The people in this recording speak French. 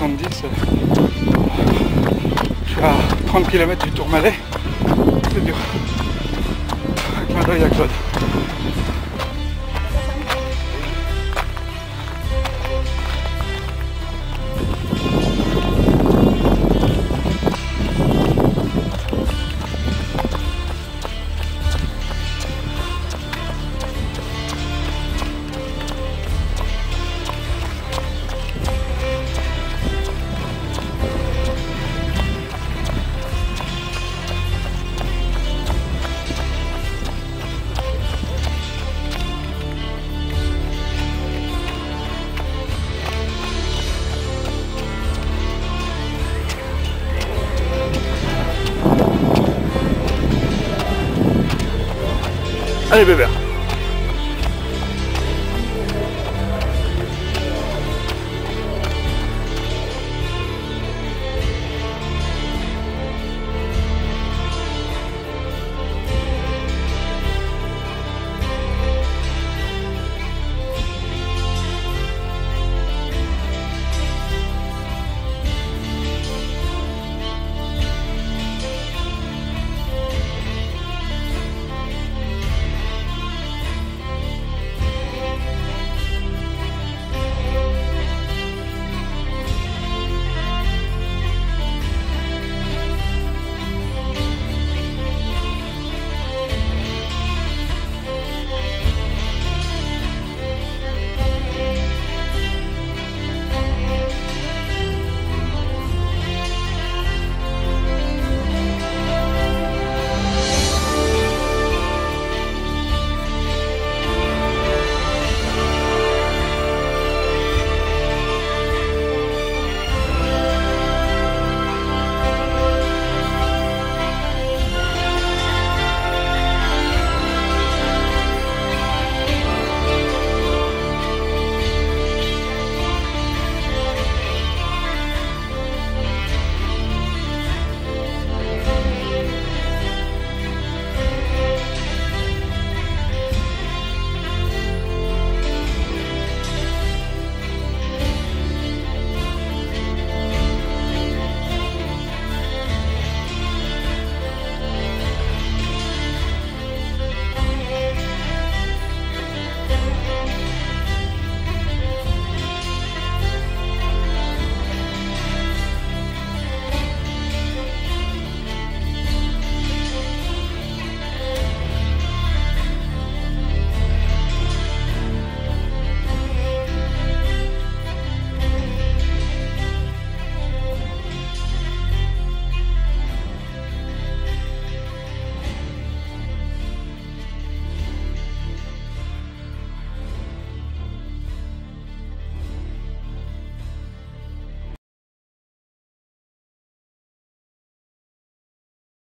70. Je suis à 30 km du Tourmalet. C'est dur. Claude. Allez bébé